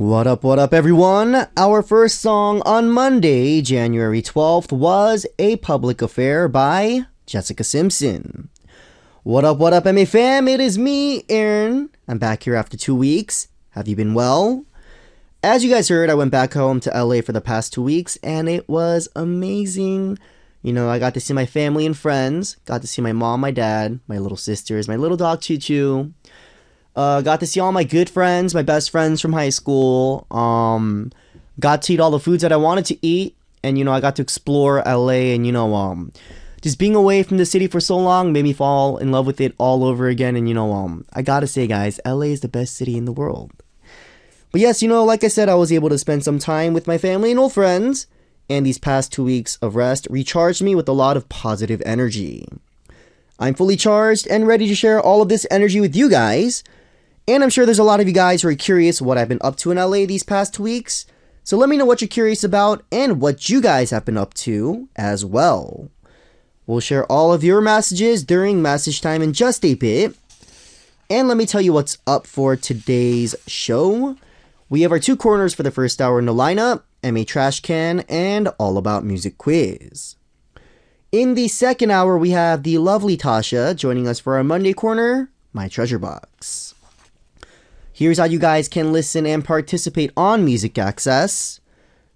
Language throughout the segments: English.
What up, what up, everyone? Our first song on Monday, January 12th, was A Public Affair by Jessica Simpson. What up, what up, MA fam? It is me, Aron. I'm back here after two weeks. Have you been well? As you guys heard, I went back home to LA for the past two weeks and it was amazing. You know, I got to see my family and friends, got to see my mom, my dad, my little sisters, my little dog Choo Choo. Uh, got to see all my good friends, my best friends from high school. Um, got to eat all the foods that I wanted to eat, and you know, I got to explore LA, and you know, um, just being away from the city for so long made me fall in love with it all over again. And you know, um, I gotta say, guys, LA is the best city in the world. But yes, you know, like I said, I was able to spend some time with my family and old friends, and these past two weeks of rest recharged me with a lot of positive energy. I'm fully charged and ready to share all of this energy with you guys. And I'm sure there's a lot of you guys who are curious what I've been up to in LA these past two weeks. So let me know what you're curious about and what you guys have been up to as well. We'll share all of your messages during message time in just a bit. And let me tell you what's up for today's show. We have our two corners for the first hour in the lineup MA Trash Can and All About Music Quiz. In the second hour, we have the lovely Tasha joining us for our Monday corner, My Treasure Box. Here's how you guys can listen and participate on Music Access.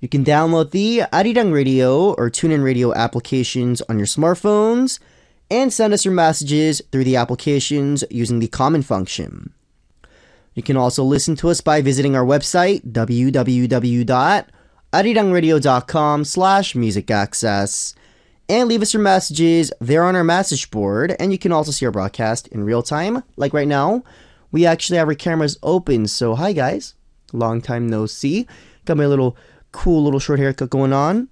You can download the Arirang Radio or TuneIn Radio applications on your smartphones and send us your messages through the applications using the comment function. You can also listen to us by visiting our website, www.arirangradio.com slash music access, and leave us your messages there on our message board, and you can also see our broadcast in real time, like right now, we actually have our cameras open. So, hi guys, long time no see. Got my little cool little short haircut going on.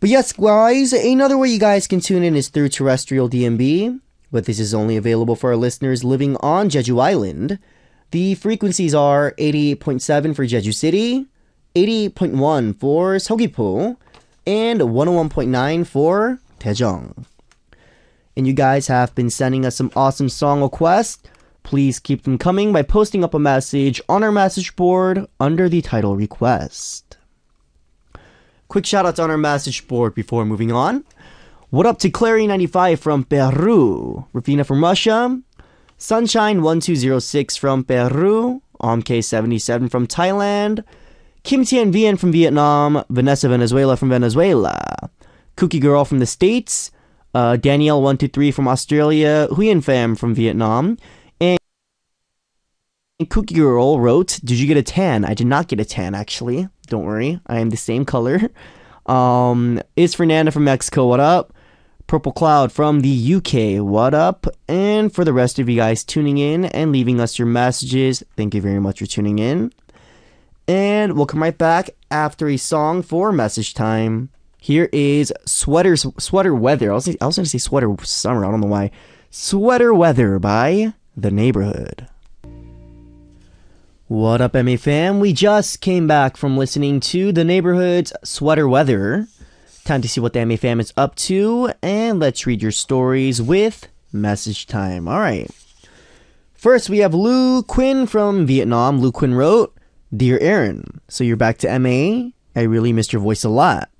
But yes, guys, another way you guys can tune in is through terrestrial DMB, but this is only available for our listeners living on Jeju Island. The frequencies are 88.7 for Jeju City, 88.1 for Seogwipo, and 101.9 for Daejeong. And you guys have been sending us some awesome song requests. Please keep them coming by posting up a message on our message board under the title request. Quick shout outs on our message board before moving on. What up to Clary95 from Peru, Rafina from Russia, Sunshine1206 from Peru, OMK77 from Thailand, Kim Tien Vien from Vietnam, Vanessa Venezuela from Venezuela, Cookie Girl from the States, uh, Danielle123 from Australia, Huyen Pham from Vietnam, Cookie Girl wrote, Did you get a tan? I did not get a tan, actually. Don't worry. I am the same color. Um, is Fernanda from Mexico, what up? Purple Cloud from the UK, what up? And for the rest of you guys tuning in and leaving us your messages, thank you very much for tuning in. And we'll come right back after a song for message time. Here is Sweater Sweater Weather. I was, I was going to say Sweater Summer. I don't know why. Sweater Weather by The Neighbourhood. What up, MA fam? We just came back from listening to The Neighbourhood's Sweater Weather. Time to see what the MA fam is up to, and let's read your stories with message time. All right. First, we have Lu Quinn from Vietnam. Lu Quinn wrote, Dear Aron, so you're back to MA? I really missed your voice a lot.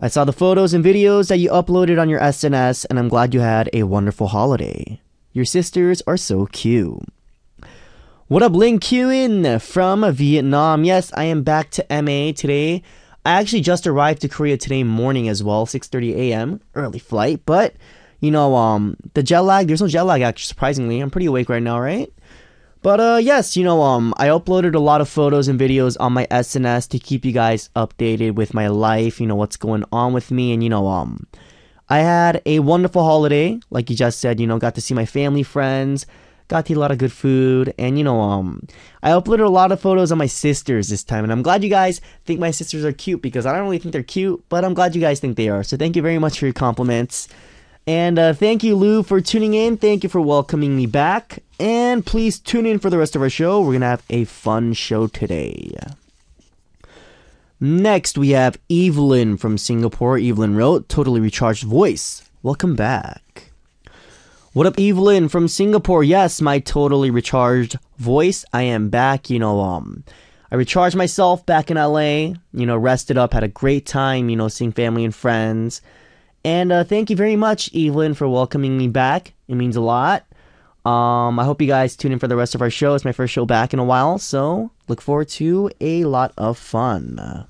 I saw the photos and videos that you uploaded on your SNS, and I'm glad you had a wonderful holiday. Your sisters are so cute. What up, Lin Qin from Vietnam? Yes, I am back to MA today. I actually just arrived to Korea today morning as well, 6:30 a.m. early flight, but you know, um, the jet lag. There's no jet lag actually. Surprisingly, I'm pretty awake right now, right? But uh, yes, you know, um, I uploaded a lot of photos and videos on my SNS to keep you guys updated with my life. You know what's going on with me, and you know, um, I had a wonderful holiday, like you just said. You know, got to see my family, friends got to eat a lot of good food and you know um i uploaded a lot of photos of my sisters this time and i'm glad you guys think my sisters are cute because i don't really think they're cute but i'm glad you guys think they are. So thank you very much for your compliments. And uh, thank you lou for tuning in. Thank you for welcoming me back. And please tune in for the rest of our show. We're gonna have a fun show today. Next we have evelyn from singapore. Evelyn wrote totally recharged voice. Welcome back what up, Evelyn from Singapore? Yes, my totally recharged voice. I am back. You know, um, I recharged myself back in LA, you know, rested up, had a great time, you know, seeing family and friends. And uh, thank you very much, Evelyn, for welcoming me back. It means a lot. Um, I hope you guys tune in for the rest of our show. It's my first show back in a while, so look forward to a lot of fun.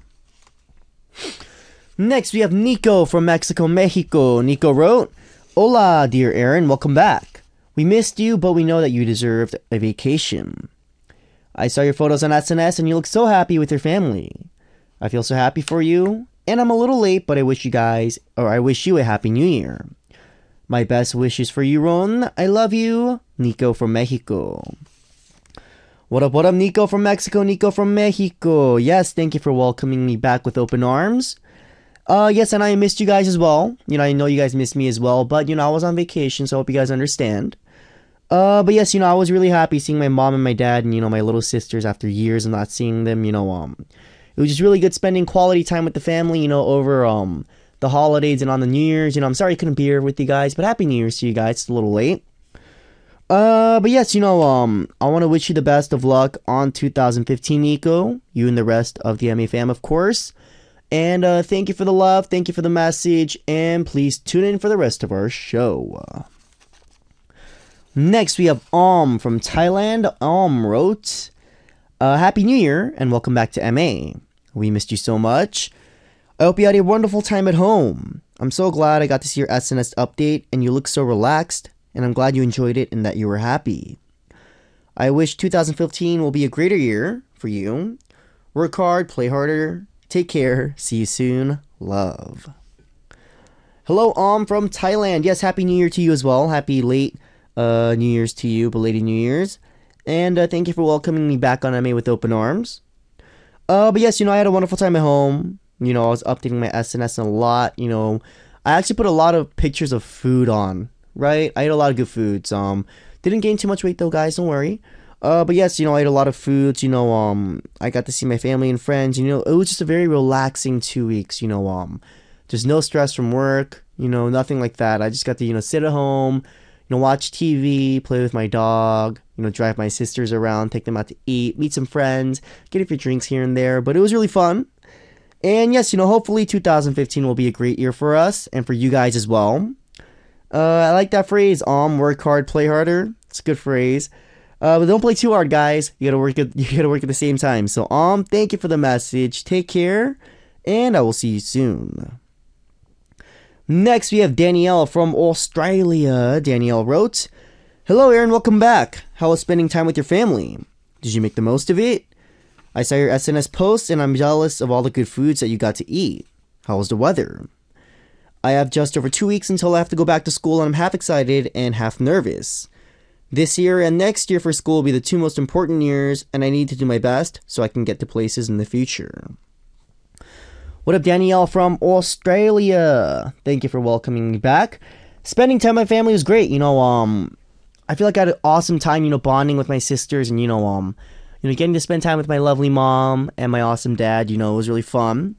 Next, we have Nico from Mexico, Mexico. Nico wrote, Hola, dear Aron, welcome back. We missed you, but we know that you deserved a vacation. I saw your photos on SNS and you look so happy with your family. I feel so happy for you, and I'm a little late, but I wish you guys, or I wish you a happy new year. My best wishes for you, Ron. I love you. Nico from Mexico. What up, what up, Nico from Mexico, Nico from Mexico. Yes, thank you for welcoming me back with open arms. Uh, yes, and I missed you guys as well. You know, I know you guys missed me as well, but you know, I was on vacation, so I hope you guys understand. Uh, but yes, you know, I was really happy seeing my mom and my dad and, you know, my little sisters after years of not seeing them, you know, um, it was just really good spending quality time with the family, you know, over, um, the holidays and on the New Year's. You know, I'm sorry I couldn't be here with you guys, but Happy New Year's to you guys. It's a little late. Uh, but yes, you know, um, I want to wish you the best of luck on 2015, Nico. You and the rest of the MA fam, of course. And uh, thank you for the love, thank you for the message, and please tune in for the rest of our show. Next, we have Om from Thailand. Om wrote, uh, Happy New Year and welcome back to MA. We missed you so much. I hope you had a wonderful time at home. I'm so glad I got to see your SNS update and you look so relaxed, and I'm glad you enjoyed it and that you were happy. I wish 2015 will be a greater year for you. Work hard, play harder, take care, see you soon, love. Hello, Om from Thailand. Yes, Happy New Year to you as well. Happy late uh, New Year's to you, belated New Year's. And uh, thank you for welcoming me back on MA with open arms. Uh, but yes, you know, I had a wonderful time at home. You know, I was updating my SNS a lot. You know, I actually put a lot of pictures of food on. Right, I ate a lot of good foods. Um, didn't gain too much weight though, guys. Don't worry. Uh, but yes, you know, I ate a lot of foods. You know, um, I got to see my family and friends. You know, it was just a very relaxing two weeks. You know, um, just no stress from work. You know, nothing like that. I just got to you know sit at home, you know, watch TV, play with my dog. You know, drive my sisters around, take them out to eat, meet some friends, get a few drinks here and there. But it was really fun. And yes, you know, hopefully 2015 will be a great year for us and for you guys as well. Uh, I like that phrase, um, work hard, play harder. It's a good phrase. Uh, but don't play too hard, guys. You gotta work at you gotta work at the same time. So, um, thank you for the message. Take care, and I will see you soon. Next, we have Danielle from Australia. Danielle wrote, "Hello, Aron. Welcome back. How was spending time with your family? Did you make the most of it? I saw your SNS post and I'm jealous of all the good foods that you got to eat. How was the weather? I have just over two weeks until I have to go back to school and I'm half excited and half nervous. This year and next year for school will be the two most important years, and I need to do my best so I can get to places in the future. What up, Danielle from Australia? Thank you for welcoming me back. Spending time with my family was great. You know, um, I feel like I had an awesome time, you know, bonding with my sisters and, you know, um, you know, getting to spend time with my lovely mom and my awesome dad, you know, it was really fun.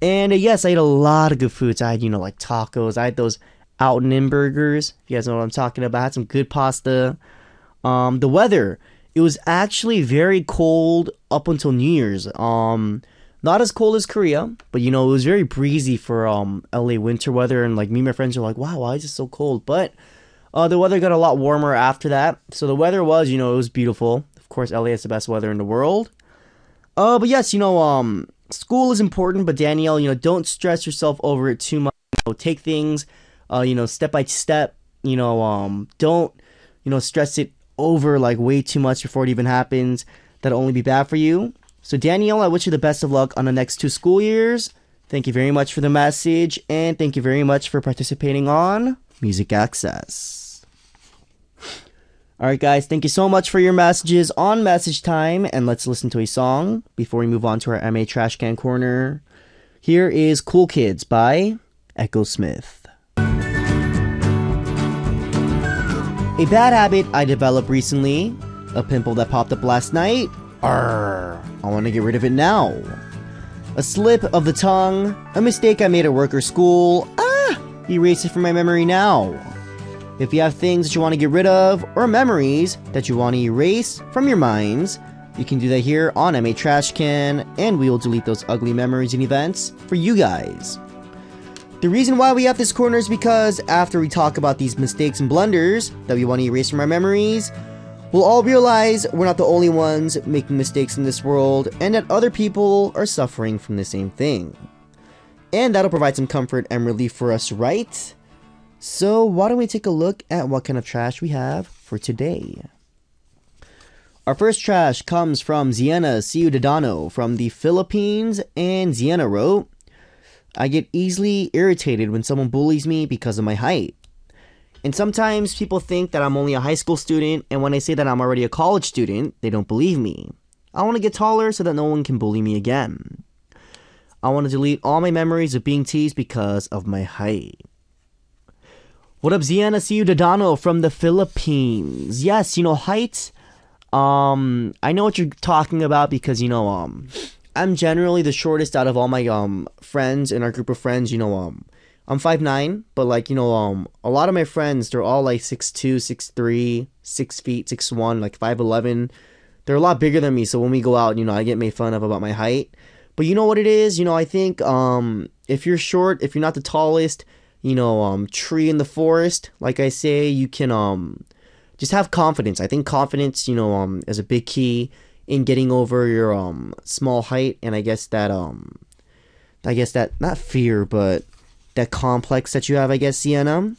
And uh, yes, I ate a lot of good foods. I had, you know, like tacos. I had those out and in burgers. If you guys know what I'm talking about. I had some good pasta. Um, the weather, it was actually very cold up until New Year's. Um, not as cold as Korea, but you know, it was very breezy for um LA winter weather. And like me and my friends were like, wow, why is it so cold? But uh, the weather got a lot warmer after that. So the weather was, you know, it was beautiful Of course, LA has the best weather in the world. Uh, but yes, you know, um, school is important, but Danielle, you know, don't stress yourself over it too much. You know, take things, uh, you know, step by step. You know, um, don't, you know, stress it over like way too much before it even happens. That'll only be bad for you. So, Danielle, I wish you the best of luck on the next two school years. Thank you very much for the message, and thank you very much for participating on Music Access. All right, guys, thank you so much for your messages on message time, and let's listen to a song before we move on to our MA Trash Can Corner. Here is Cool Kids by Echosmith. A bad habit I developed recently, a pimple that popped up last night. Arr, I want to get rid of it now. A slip of the tongue, a mistake I made at work or school. Ah, erase it from my memory now. If you have things that you want to get rid of or memories that you want to erase from your minds, You can do that here on MA Trash Can, and we will delete those ugly memories and events for you guys. The reason why we have this corner is because after we talk about these mistakes and blunders that we want to erase from our memories, we'll all realize we're not the only ones making mistakes in this world and that other people are suffering from the same thing. And that'll provide some comfort and relief for us, right? So, why don't we take a look at what kind of trash we have for today? Our first trash comes from Ziena Ciudadano from the Philippines, and Ziena wrote, I get easily irritated when someone bullies me because of my height. And sometimes people think that I'm only a high school student, and when I say that I'm already a college student, they don't believe me. I want to get taller so that no one can bully me again. I want to delete all my memories of being teased because of my height. What up, Ziena Ciudadano from the Philippines? Yes, you know, height. Um, I know what you're talking about because, you know, um, I'm generally the shortest out of all my um friends in our group of friends. You know, um, I'm five nine, but like you know, um, a lot of my friends they're all like six two, six three, six feet, six one, like five eleven. They're a lot bigger than me, so when we go out, you know, I get made fun of about my height. But you know what it is? You know, I think um, if you're short, if you're not the tallest, you know, um, tree in the forest, like I say, you can um, just have confidence. I think confidence, you know, um, is a big key in getting over your um small height and I guess that um I guess that not fear but that complex that you have I guess Ziena.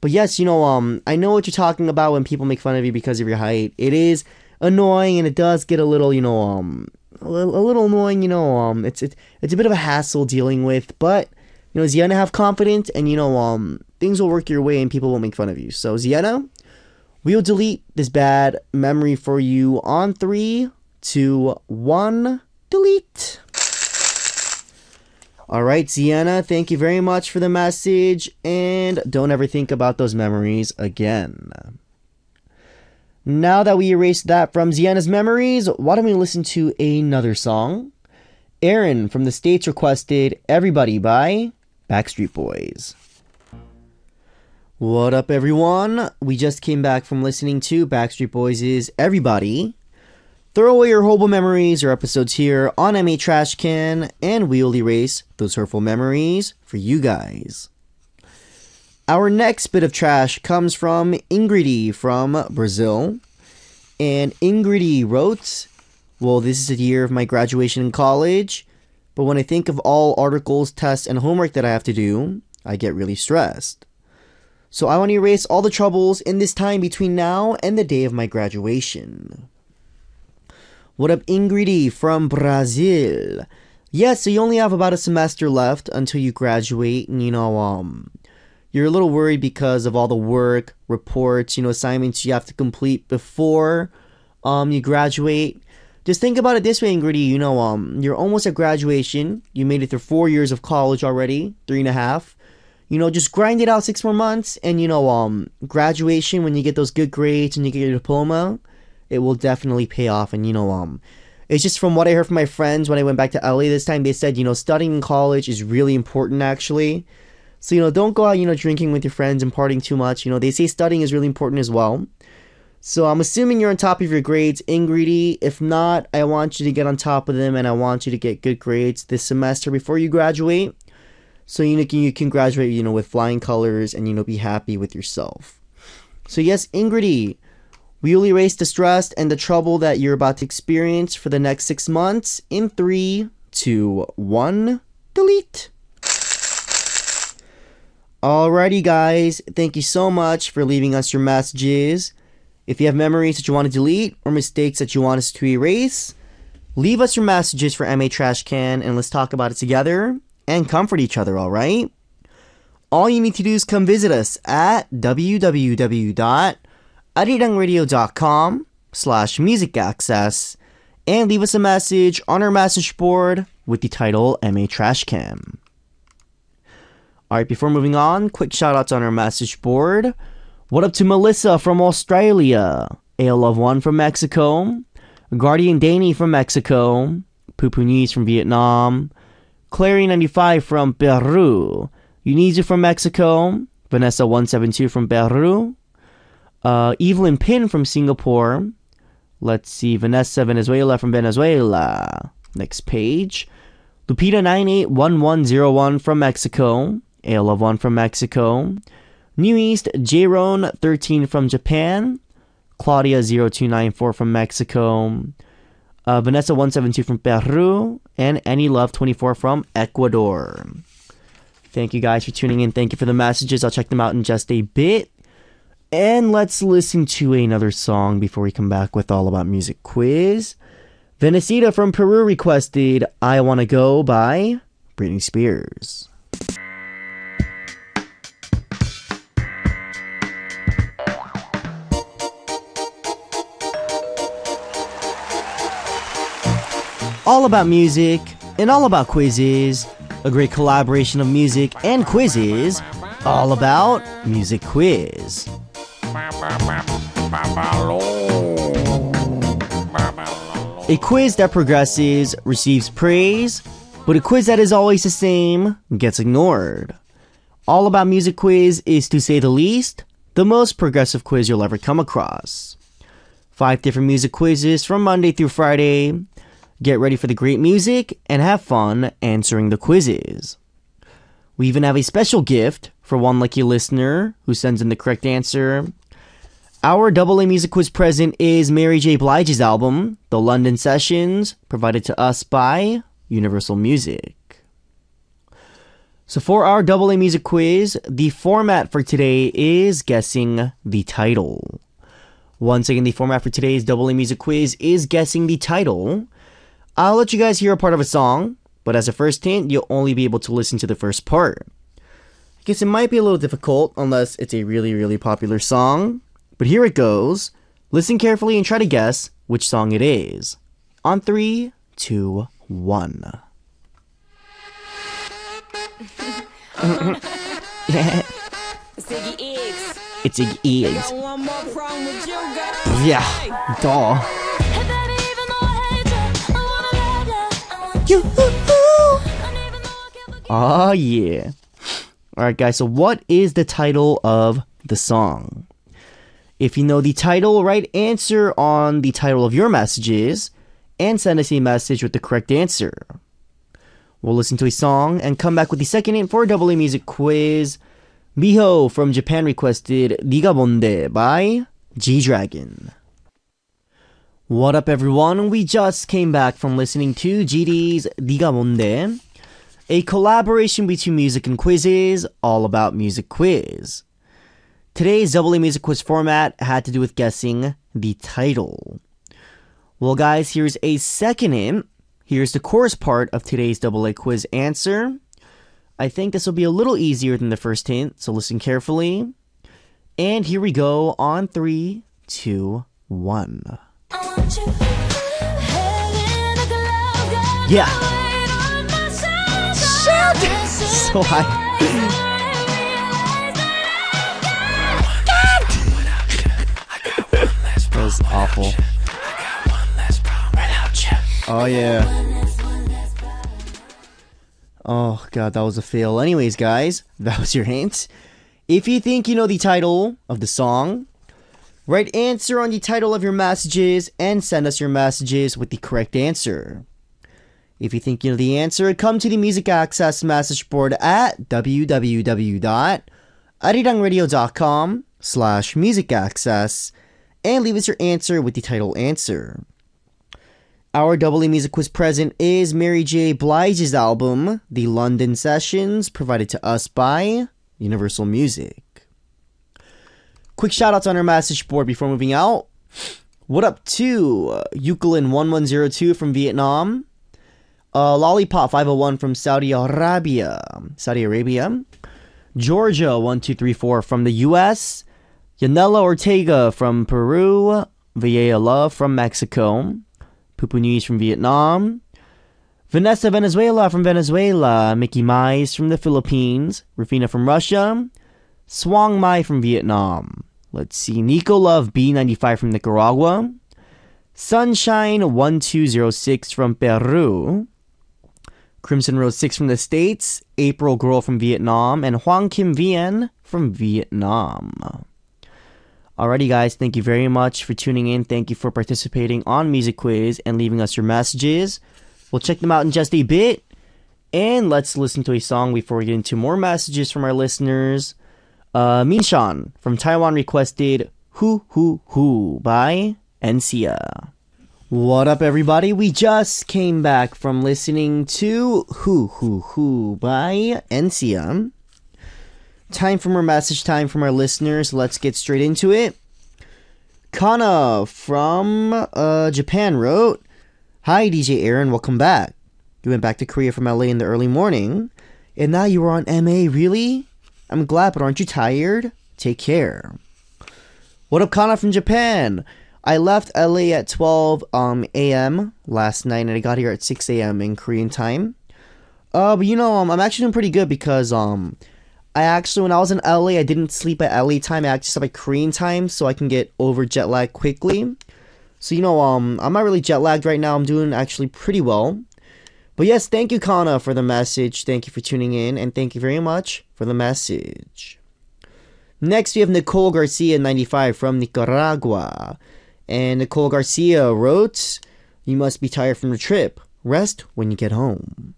But yes, you know um I know what you're talking about when people make fun of you because of your height. It is annoying and it does get a little, you know, um a little, annoying, you know, um it's it, it's a bit of a hassle dealing with, but you know, Ziena have confidence and you know um things will work your way and people won't make fun of you. So Ziena, We'll delete this bad memory for you on three, two, one, delete. All right, Ziena, thank you very much for the message, and don't ever think about those memories again. Now that we erased that from Ziena's memories, why don't we listen to another song? Aaron from the States requested Everybody by Backstreet Boys. What up, everyone? We just came back from listening to Backstreet Boys' Everybody. Throw away your horrible memories or episodes here on MA Trash Can, and we'll erase those hurtful memories for you guys. Our next bit of trash comes from Ingrid from Brazil. And Ingrid wrote, Well, this is the year of my graduation in college, but when I think of all articles, tests, and homework that I have to do, I get really stressed. So I want to erase all the troubles in this time between now and the day of my graduation. What up, Ingrid from Brazil? Yes, so you only have about a semester left until you graduate, and you know, um, you're a little worried because of all the work, reports, you know, assignments you have to complete before um you graduate. Just think about it this way, Ingrid. You know, um, you're almost at graduation. You made it through four years of college already, three and a half you know, just grind it out six more months, and you know, um, graduation when you get those good grades and you get your diploma, it will definitely pay off. And you know, um, it's just from what I heard from my friends when I went back to LA this time, they said, you know, studying in college is really important actually. So you know, don't go out, you know, drinking with your friends and partying too much. You know, they say studying is really important as well. So I'm assuming you're on top of your grades, Ingrid. If not, I want you to get on top of them and I want you to get good grades this semester before you graduate so you can you can graduate you know with flying colors and you know be happy with yourself. So yes ingrid we will erase the stress and the trouble that you're about to experience for the next six months in three two one delete. Alrighty guys thank you so much for leaving us your messages. If you have memories that you want to delete or mistakes that you want us to erase leave us your messages for ma trash can and let's talk about it together and comfort each other, alright? All you need to do is come visit us at www.arirangradio.com slash music access and leave us a message on our message board with the title MA Trash Can. Alright, before moving on, quick shout outs on our message board. What up to Melissa from Australia, A Love One from Mexico, Guardian Danny from Mexico, Poo from Vietnam, Clary95 from Peru, Unizu from Mexico, Vanessa172 from Peru, uh, Evelyn Pin from Singapore, Let's see. Vanessa Venezuela from Venezuela. Next page. Lupita 981101 from Mexico. Ale of One from Mexico. New East Jaron 13 from Japan. Claudia 0294 from Mexico. Uh, Vanessa 172 from Peru. And Any Love 24 from Ecuador. Thank you guys for tuning in. Thank you for the messages. I'll check them out in just a bit. And let's listen to another song before we come back with All About Music quiz. Venecita from Peru requested I Wanna Go by Britney Spears. All about music and all about quizzes. A great collaboration of music and quizzes. All about Music Quiz. A quiz that progresses receives praise, but a quiz that is always the same gets ignored. All About Music Quiz is, to say the least, the most progressive quiz you'll ever come across. Five different music quizzes from Monday through Friday. Get ready for the great music and have fun answering the quizzes. We even have a special gift for one lucky listener who sends in the correct answer. Our Double A Music Quiz present is Mary J. Blige's album, The London Sessions, provided to us by Universal Music. So, for our Double A Music Quiz, the format for today is guessing the title. Once again, the format for today's Double A Music Quiz is guessing the title. I'll let you guys hear a part of a song, but as a first hint, you'll only be able to listen to the first part. I guess it might be a little difficult unless it's a really, really popular song. But here it goes. Listen carefully and try to guess which song it is. On three, two, one. yeah. It's Iggy Iggs. It's Iggy Got Iggs. one more problem with you, girl. Yeah, duh. Forget Oh, ah, yeah. Alright, guys, so what is the title of the song? If you know the title, write answer on the title of your messages and send us a message with the correct answer. We'll listen to a song and come back with the second hint for a double A music quiz. Miho from Japan requested Diga Bonde by G Dragon. What up, everyone? We just came back from listening to GD's Diga Bonde a collaboration between music and quizzes, all about music quiz. Today's Double A Music Quiz format had to do with guessing the title. Well, guys, here's a second hint. Here's the chorus part of today's Double A Quiz answer. I think this will be a little easier than the first hint, so listen carefully. And here we go on three, two, one. I want you. Head in a glove, got Yeah. weight on my shoulders. So high. That was awful. Oh yeah. Oh god, that was a fail. Anyways, guys, that was your hint. If you think you know the title of the song, write answer on the title of your messages and send us your messages with the correct answer. If you think you know the answer, come to the Music Access message board at www.arirangradio.com slash music access and leave us your answer with the title answer. Our Double A Music Quiz present is Mary J. Blige's album, The London Sessions, provided to us by Universal Music. Quick shout outs on our message board before moving out. What up to uh, Euclid1102 from Vietnam? Uh, Lollipop 501 from Saudi Arabia. Saudi Arabia. Georgia 1234 from the US. Yanela Ortega from Peru. Love from Mexico. Pupunis from Vietnam. Vanessa Venezuela from Venezuela. Mickey Mais from the Philippines. Rufina from Russia. Swang Mai from Vietnam. Let's see. Nico Love B95 from Nicaragua. Sunshine 1206 from Peru. Crimson Rose 6 from the States, April Girl from Vietnam, and Huang Kim Vien from Vietnam. Alrighty, guys, thank you very much for tuning in. Thank you for participating on Music Quiz and leaving us your messages. We'll check them out in just a bit. And let's listen to a song before we get into more messages from our listeners. Uh, Minshan from Taiwan requested Hu Hu Hu by Encia. What up, everybody? We just came back from listening to Hu Hu Hu by Encia. Time for more message time from our listeners. Let's get straight into it. Kana from uh, Japan wrote, Hi, DJ Aron, welcome back. You went back to Korea from LA in the early morning, and now you are on MA, really? I'm glad, but aren't you tired? Take care. What up, Kana from Japan? I left LA at 12 um, a.m. last night, and I got here at 6 a.m. in Korean time. Uh, but you know, um, I'm actually doing pretty good because um, I actually when I was in LA, I didn't sleep at LA time. I actually slept at Korean time, so I can get over jet lag quickly. So you know, um, I'm not really jet lagged right now. I'm doing actually pretty well. But yes, thank you, Kana, for the message. Thank you for tuning in, and thank you very much for the message. Next, we have Nicole Garcia, 95, from Nicaragua. And Nicole Garcia wrote, You must be tired from the trip. Rest when you get home.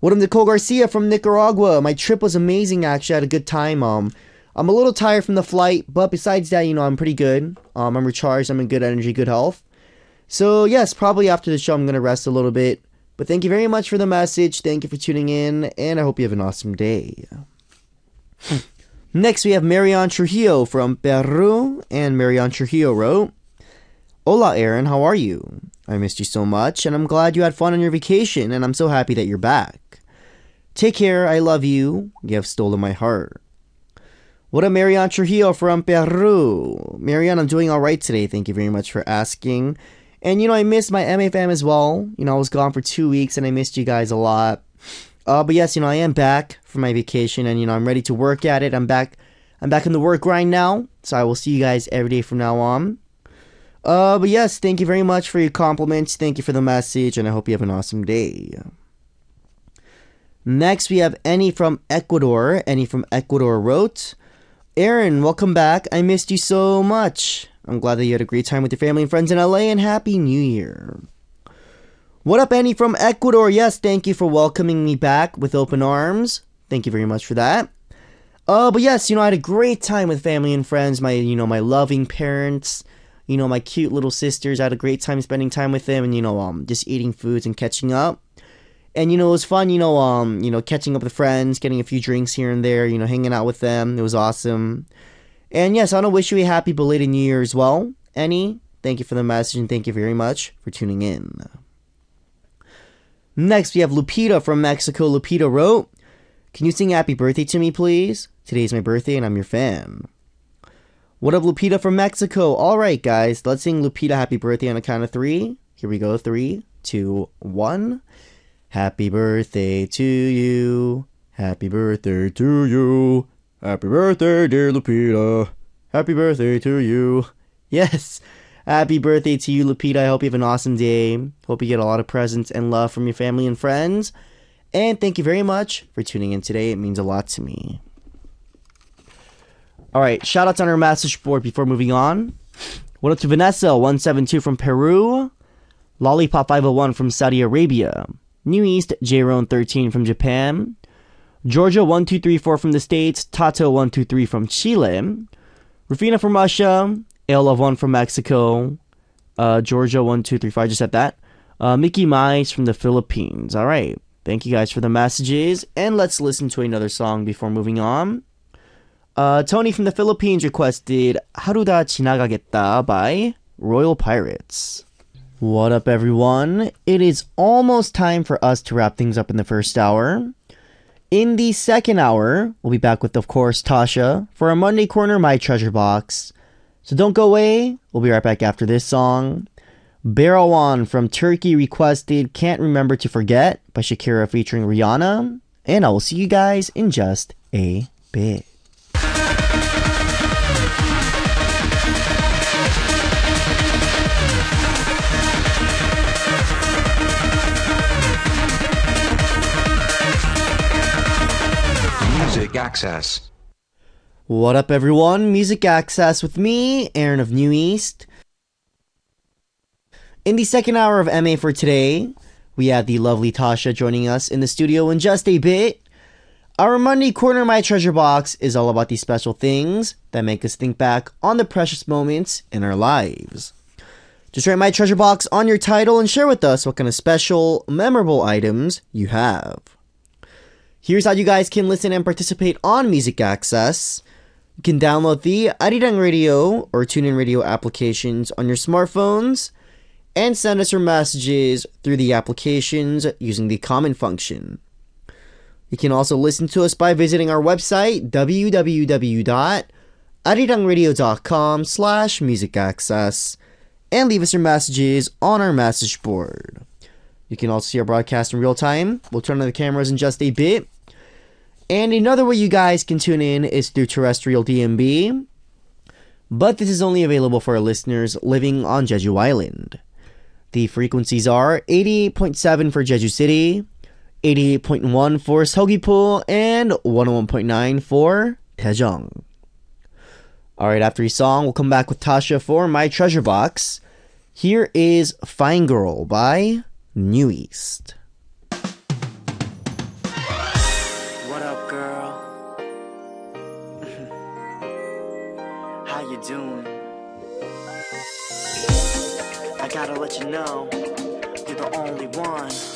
What up, Nicole Garcia from Nicaragua? My trip was amazing, actually. I had a good time. Um, I'm a little tired from the flight, but besides that, you know, I'm pretty good. Um, I'm recharged. I'm in good energy, good health. So, yes, probably after the show, I'm going to rest a little bit. But thank you very much for the message. Thank you for tuning in, and I hope you have an awesome day. Next, we have Marion Trujillo from Peru, and Marion Trujillo wrote, Hola, Aron, how are you? I missed you so much, and I'm glad you had fun on your vacation, and I'm so happy that you're back. Take care, I love you. You have stolen my heart. What up, Marion Trujillo from Peru? Marion, I'm doing alright today. Thank you very much for asking. And you know, I missed my MA fam as well. You know, I was gone for two weeks and I missed you guys a lot. Uh, but yes, you know, I am back from my vacation and you know, I'm ready to work at it. I'm back I'm back in the work grind now. So I will see you guys every day from now on. Uh, but yes, thank you very much for your compliments. Thank you for the message, and I hope you have an awesome day. Next, we have Annie from Ecuador. Annie from Ecuador wrote, Aron, welcome back. I missed you so much. I'm glad that you had a great time with your family and friends in LA, and Happy New Year. What up, Annie from Ecuador? Yes, thank you for welcoming me back with open arms. Thank you very much for that. Uh, but yes, you know, I had a great time with family and friends, my, you know, my loving parents, you know, my cute little sisters. I had a great time spending time with them and, you know, um, just eating foods and catching up. And, you know, it was fun, you know, um, you know, catching up with friends, getting a few drinks here and there, you know, hanging out with them. It was awesome. And yes, I want to wish you a happy belated New Year as well. Annie, thank you for the message and thank you very much for tuning in. Next, we have Lupita from Mexico. Lupita wrote, Can you sing happy birthday to me, please? Today's my birthday and I'm your fan. What up, Lupita from Mexico? All right, guys, let's sing Lupita happy birthday on a count of three. Here we go. Three, two, one. Happy birthday to you. Happy birthday to you. Happy birthday, dear Lupita. Happy birthday to you. Yes. Happy birthday to you, Lupita. I hope you have an awesome day. Hope you get a lot of presents and love from your family and friends. And thank you very much for tuning in today. It means a lot to me. All right, shout outs on our message board before moving on. What up to Vanessa172 from Peru, Lollipop 501 from Saudi Arabia, New East Jron13 from Japan, Georgia 1234 from the States, Tato 123 from Chile, Rufina from Russia, Ayla 1 from Mexico, uh, Georgia I just at that. Uh, Mickey Mice from the Philippines. All right. Thank you guys for the messages. And let's listen to another song before moving on. Uh, Tony from the Philippines requested Haruda Chinagageta by Royal Pirates. What up, everyone? It is almost time for us to wrap things up in the first hour. In the second hour, we'll be back with, of course, Tasha for a Monday Corner My Treasure Box. So don't go away. We'll be right back after this song. Barawan from Turkey requested Can't Remember to Forget by Shakira featuring Rihanna. And I will see you guys in just a bit. Access. What up, everyone? Music Access with me, Aron of NU'EST. In the second hour of MA for today, we have the lovely Tasha joining us in the studio in just a bit. Our Monday Corner My Treasure Box is all about the special things that make us think back on the precious moments in our lives. Just write My Treasure Box on your title and share with us what kind of special, memorable items you have. Here's how you guys can listen and participate on Music Access. You can download the Arirang Radio or TuneIn Radio applications on your smartphones and send us your messages through the applications using the comment function. You can also listen to us by visiting our website www.arirangradio.com slash music access and leave us your messages on our message board. You can also see our broadcast in real time. We'll turn on the cameras in just a bit. And another way you guys can tune in is through terrestrial DMB. But this is only available for our listeners living on Jeju Island. The frequencies are 88.7 for Jeju City, 88.1 for Seogwipo, and 101.9 for Daejeong. Alright, after each song, we'll come back with Tasha for My Treasure Box. Here is Fine Girl by NU'EST. Let you know, you're the only one.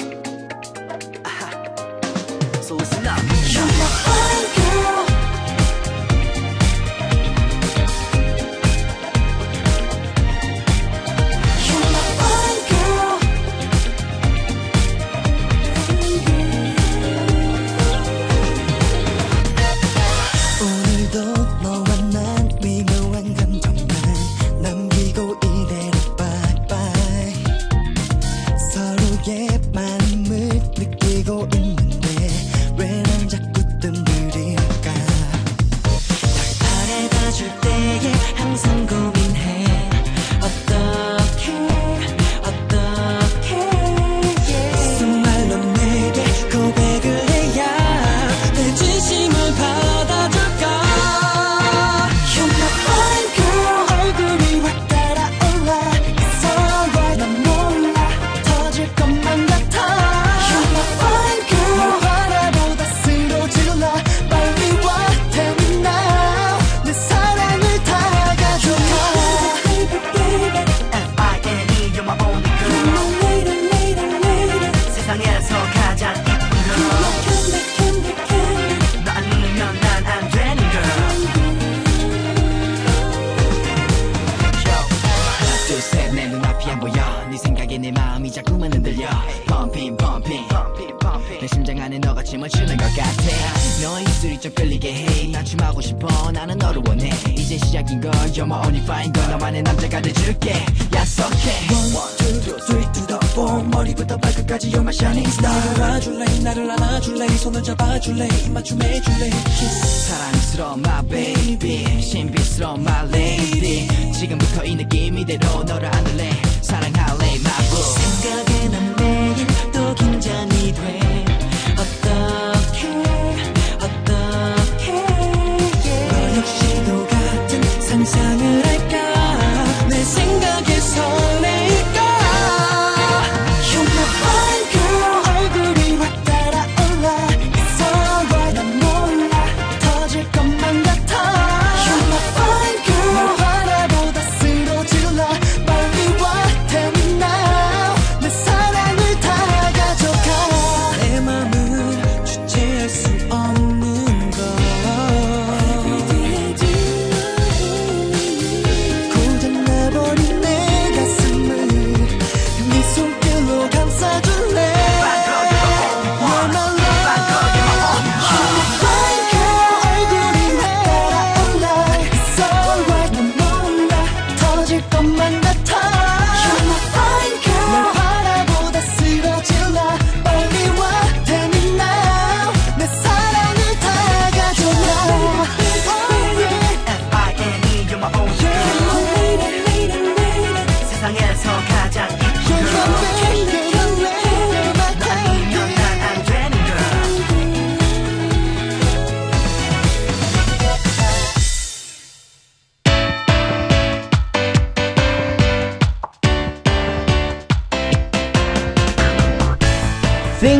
시작인 걸 You're my only fine girl 너만의 남자가 돼줄게 약속해 One, two, three to the four 머리부터 발끝까지 You're my shining star 안아줄래 나를 안아줄래 손을 잡아줄래 입맞춤 해줄래 Kiss 사랑스러운 my baby 신비스러운 my lady 지금부터 이 느낌 이대로 너를 안을래 사랑할래 my boo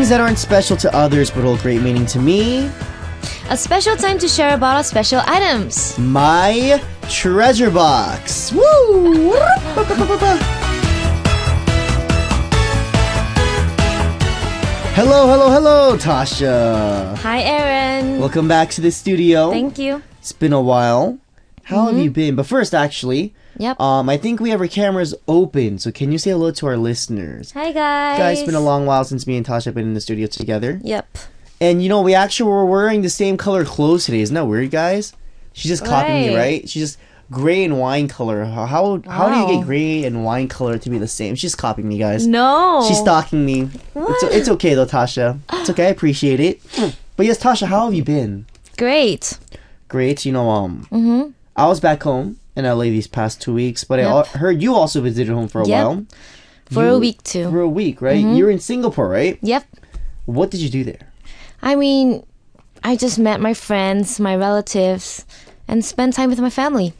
Things that aren't special to others but hold great meaning to me. A special time to share about our special items. My treasure box. Woo! Hello, hello, hello, Tasha. Hi, Aron. Welcome back to the studio. Thank you. It's been a while. How have mm-hmm. you been? But first, actually, Yep. um, I think we have our cameras open. So can you say hello to our listeners? Hi, guys. Guys, it's been a long while since me and Tasha have been in the studio together. Yep. And you know, we actually were wearing the same color clothes today. Isn't that weird, guys? She's just copying me, Right. right? She's just gray and wine color. How how, how do you get gray and wine color to be the same? She's copying me, guys. No. She's stalking me. It's, it's okay though, Tasha. It's okay. I appreciate it. But yes, Tasha, how have you been? Great. Great. You know, um, I was back home in LA these past two weeks, but I Yep. al- heard you also visited home for a Yep. while. For You- a week too. For a week, right? You're in Singapore, right? Yep. What did you do there? I mean, I just met my friends, my relatives, and spent time with my family.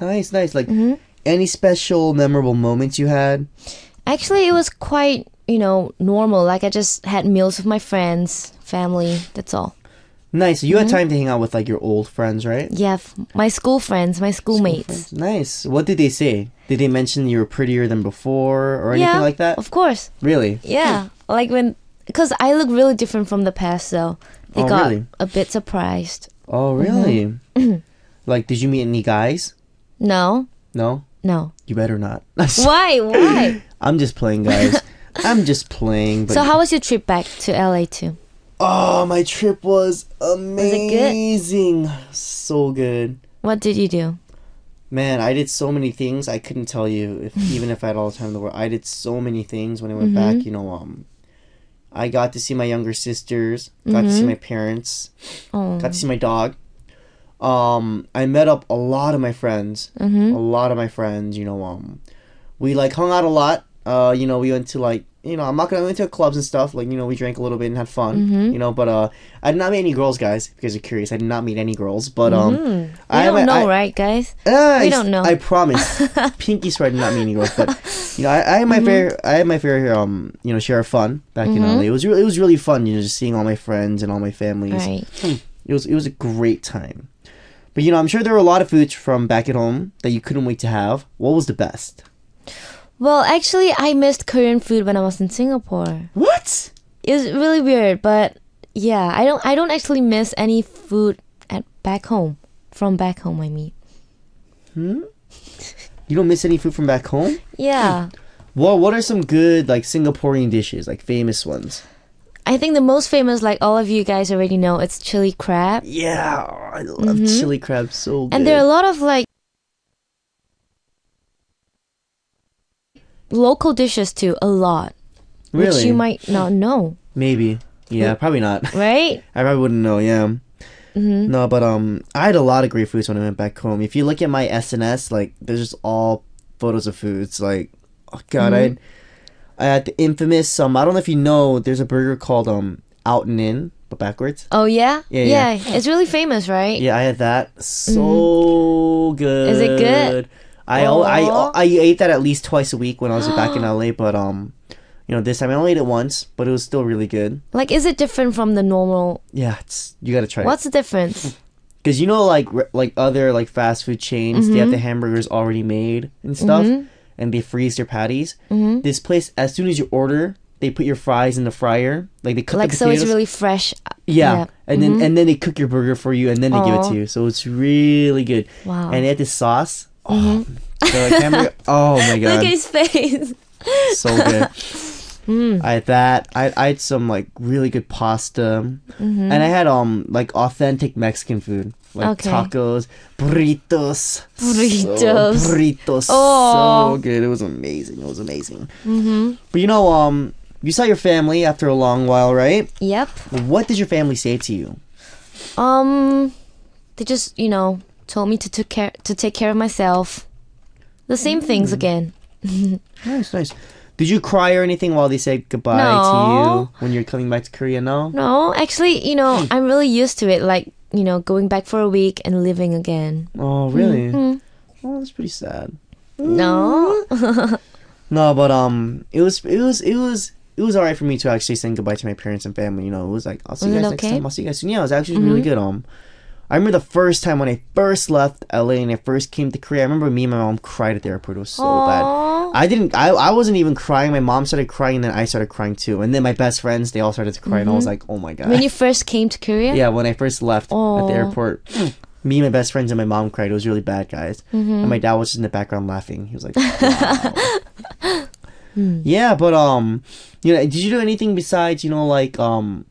Nice, nice. Like Mm-hmm. any special, memorable moments you had? Actually, it was quite, you know, normal. Like I just had meals with my friends, family. That's all. Nice. You Mm-hmm. had time to hang out with like your old friends, right? Yeah, f- my school friends, my schoolmates. Nice. What did they say? Did they mention you were prettier than before or anything yeah, like that? Of course. Really? Yeah, like when, because I look really different from the past, so they Oh, got really? a bit surprised. Oh, really? Mm-hmm. like, did you meet any guys? No, No. no. You better not. Why? Why? I'm just playing, guys. I'm just playing. But so how was your trip back to LA too? Oh, my trip was it good? amazing. So good. What did you do? Man, I did so many things. I couldn't tell you if even if I had all the time in the world. I did so many things when I went Mm-hmm. back. You know, um, I got to see my younger sisters. Got to see my parents. Oh, Got to see my dog. Um, I met up a lot of my friends. Mm-hmm. A lot of my friends. You know, um, we like hung out a lot. Uh, you know, we went to like you know, I'm not gonna we went to clubs and stuff. Like you know, we drank a little bit and had fun. Mm-hmm. You know, but uh, I did not meet any girls, guys. If you guys are curious, I did not meet any girls. But um, we I don't know, I- right, guys? Ah, We I- don't know. I promise. Pinky swear I did not mean any girls, but you know, I, I had my fair, I had my fair, um, you know, share of fun back in LA. It was really, it was really fun, you know, just seeing all my friends and all my families. Right. It was, it was a great time. But you know, I'm sure there were a lot of foods from back at home that you couldn't wait to have. What was the best? Well, actually, I missed Korean food when I was in Singapore. What? It was really weird, but yeah, I don't I don't actually miss any food at back home. From back home, I mean. Hmm. You don't miss any food from back home? Yeah. Well, what are some good like Singaporean dishes, like famous ones? I think the most famous, like all of you guys already know, it's chili crab. Yeah, I love chili crab so good. And there are a lot of like local dishes too, a lot. really? Which you might not know, Maybe. Yeah, probably not. right? I probably wouldn't know. Yeah. Mm-hmm. No, but um, I had a lot of great foods when I went back home. If you look at my SNS, like there's just all photos of foods. Like, oh god, Mm-hmm. I, I had the infamous um. I don't know if you know, there's a burger called um Out and In, but backwards. Oh yeah? Yeah, yeah. It's really famous, right? Yeah, I had that. So good. Mm-hmm. Is it good? I, I I ate that at least twice a week when I was back in LA. But um, you know, this time I only ate it once, but it was still really good. Like is it different from the normal Yeah, it's you gotta try it. What's the difference? Because you know, like re- like other like fast food chains, they Mm-hmm. have the hamburgers already made and stuff, and they freeze their patties. Mm-hmm. This place, as soon as you order, they put your fries in the fryer, like they cook like the so it's really fresh. yeah, and Mm-hmm. then and then they cook your burger for you, and then they give it to you. So it's really good. Wow. Mm-hmm. And they had this sauce. Oh, like. Oh my god! Look at his face. so good. Mm. I had that. I, I had some like really good pasta, Mm-hmm. and I had um like authentic Mexican food, like Okay. tacos, burritos, Burritos. so, burritos, Oh. so good. It was amazing. It was amazing. Mm-hmm. But you know, um, you saw your family after a long while, right? Yep. What did your family say to you? Um, they just you know told me to took care to take care of myself. The same Mm. things again. Nice, nice. Did you cry or anything while they said goodbye No. to you when you're coming back to Korea? No. No, actually, you know, I'm really used to it. Like you know, going back for a week and living again. Oh, really? Mm-hmm. Oh, that's pretty sad. No. No, but um, it was it was it was it was alright for me to actually saying goodbye to my parents and family. You know, it was like I'll see you Was guys next okay? time. I'll see you guys soon. Yeah, it was actually really good. Um, I remember the first time when I first left LA and I first came to Korea. I remember me and my mom cried at the airport. It was so bad. I didn't. I, I wasn't even crying. My mom started crying, and then I started crying too. And then my best friends, they all started to cry, and I was like, "Oh my god!" When you first came to Korea? yeah, when I first left at the airport, me, my best friends, and my mom cried. It was really bad, guys. And my dad was just in the background laughing. He was like, wow. "Yeah, but um, you know, did you do anything besides you know like um,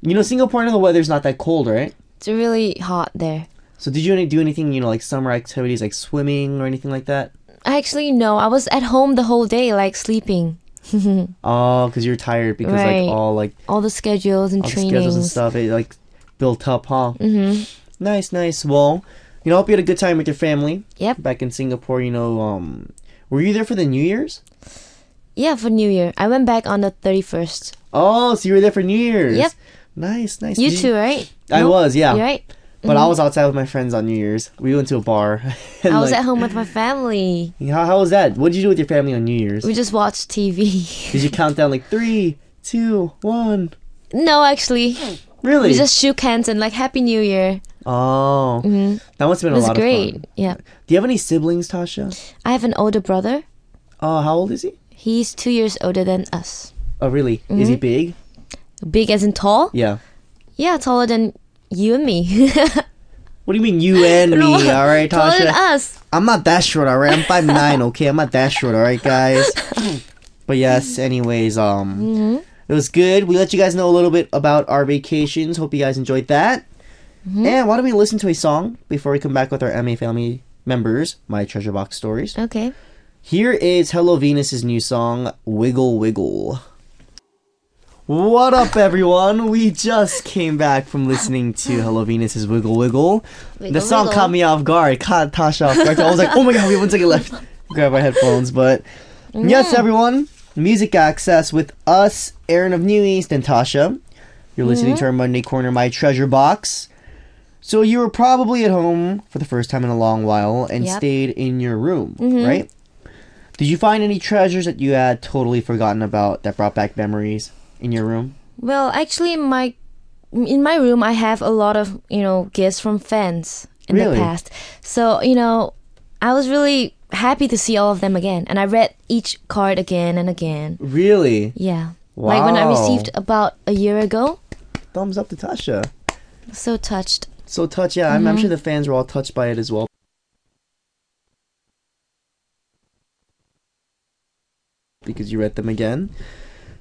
you know, Singapore, I know the weather's not that cold, right?" It's really hot there. So did you do anything, you know, like summer activities like swimming or anything like that? Actually, no. I was at home the whole day, like sleeping. Oh, because you're tired because Right. like all like All the schedules and all the schedules and stuff, it like built up, huh? Mm-hmm. Nice, nice. Well, you know, I hope you had a good time with your family Yep. back in Singapore. You know, um, were you there for the New Year's? Yeah, for New Year. I went back on the 31st. Oh, so you were there for New Year's? Yep. Nice, nice. You Did too, right? I No? was, yeah. You right? But I was outside with my friends on New Year's. We went to a bar. I was like, at home with my family. How, how was that? What did you do with your family on New Year's? We just watched TV. Did you count down like three, two, one? no, actually. Really? We just shook hands and like Happy New Year. oh, hmm that must have been It was a lot great. of fun. Yeah. Do you have any siblings, Tasha? I have an older brother. Oh, how old is he? He's two years older than us. Oh, really? Is he Mm-hmm. Big? Big as in tall? Yeah. Yeah, taller than you and me. What do you mean you and me? all right, taller than Tasha. us. I'm not that short, all right. I'm five nine. Okay, I'm not that short, all right, guys. but yes, anyways, um, Mm-hmm. it was good. We let you guys know a little bit about our vacations. Hope you guys enjoyed that. Mm-hmm. And why don't we listen to a song before we come back with our MA family members, my treasure box stories. Okay. Here is Hello Venus's new song, Wiggle Wiggle. What up, everyone? We just came back from listening to Hello Venus's Wiggle Wiggle. the song Wiggle. caught me off guard, caught Tasha off guard. I was like, oh my god, we have one second left. Grab our headphones, but mm. yes, everyone, music access with us, Aron of NU'EST and Tasha. You're listening to mm-hmm. our Monday Corner, My Treasure Box. So you were probably at home for the first time in a long while and Yep. stayed in your room, mm-hmm. right? Did you find any treasures that you had totally forgotten about that brought back memories in your room? Well, actually, in my in my room, I have a lot of you know gifts from fans in Really? the past. So you know, I was really happy to see all of them again, and I read each card again and again. Really? Yeah, like when I received about a year ago. Thumbs up to Tasha. So touched. So touched, yeah. I'm, I'm mm-hmm. sure the fans were all touched by it as well. Because you read them again.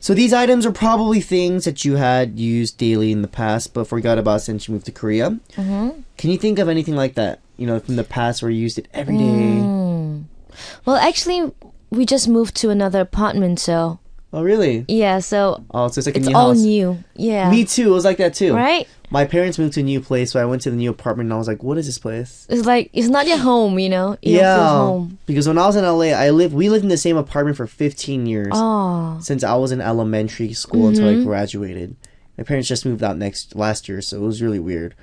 So these items are probably things that you had used daily in the past, but forgot about since you moved to Korea. Mm-hmm. Can you think of anything like that? You know, from the past where you used it every day? Mm. Well, actually, we just moved to another apartment, so Oh, really? yeah, so Oh, so it's like it's a new all house. new. Yeah. Me too. It was like that too. Right? My parents moved to a new place, so I went to the new apartment and I was like, "What is this place?" It's like it's not your home, you know. You yeah, home. because when I was in LA, I lived. We lived in the same apartment for 15 years Oh. since I was in elementary school until Mm-hmm. I graduated. My parents just moved out next last year, so it was really weird.